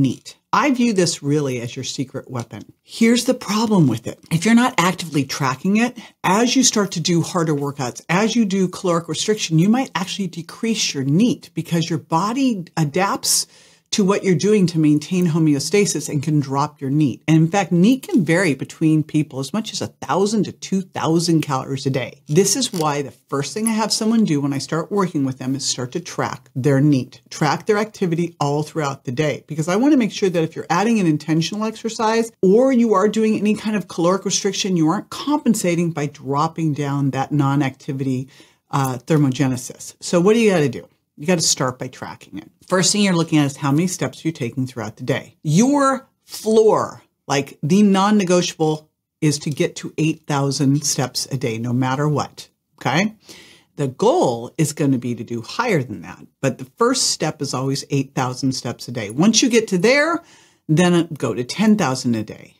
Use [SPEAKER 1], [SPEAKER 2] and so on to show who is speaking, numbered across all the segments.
[SPEAKER 1] NEAT. I view this really as your secret weapon. Here's the problem with it. If you're not actively tracking it, as you start to do harder workouts, as you do caloric restriction, you might actually decrease your NEAT because your body adapts to what you're doing to maintain homeostasis and can drop your NEAT. And in fact, NEAT can vary between people as much as thousand to 2000 calories a day. This is why the first thing I have someone do when I start working with them is start to track their NEAT, track their activity all throughout the day. Because I want to make sure that if you're adding an intentional exercise or you are doing any kind of caloric restriction, you aren't compensating by dropping down that non-activity uh, thermogenesis. So what do you got to do? You got to start by tracking it. First thing you're looking at is how many steps you're taking throughout the day. Your floor, like the non negotiable, is to get to 8,000 steps a day, no matter what. Okay. The goal is going to be to do higher than that. But the first step is always 8,000 steps a day. Once you get to there, then go to 10,000 a day,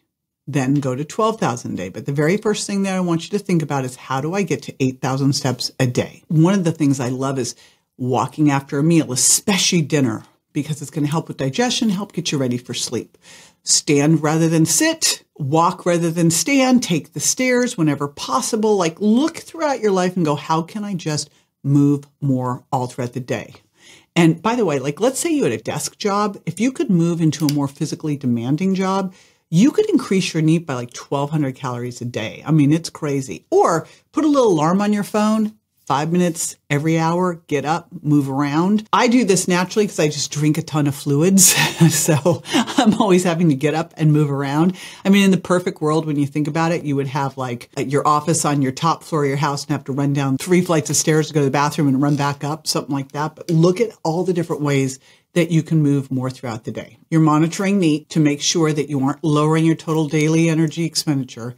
[SPEAKER 1] then go to 12,000 a day. But the very first thing that I want you to think about is how do I get to 8,000 steps a day? One of the things I love is walking after a meal, especially dinner, because it's going to help with digestion, help get you ready for sleep. Stand rather than sit, walk rather than stand, take the stairs whenever possible. Like look throughout your life and go, how can I just move more all throughout the day? And by the way, like let's say you had a desk job, if you could move into a more physically demanding job, you could increase your NEAT by like 1200 calories a day. I mean, it's crazy. Or put a little alarm on your phone, five minutes every hour, get up, move around. I do this naturally because I just drink a ton of fluids. so I'm always having to get up and move around. I mean, in the perfect world, when you think about it, you would have like your office on your top floor of your house and have to run down three flights of stairs to go to the bathroom and run back up, something like that. But look at all the different ways that you can move more throughout the day. You're monitoring NEAT to make sure that you aren't lowering your total daily energy expenditure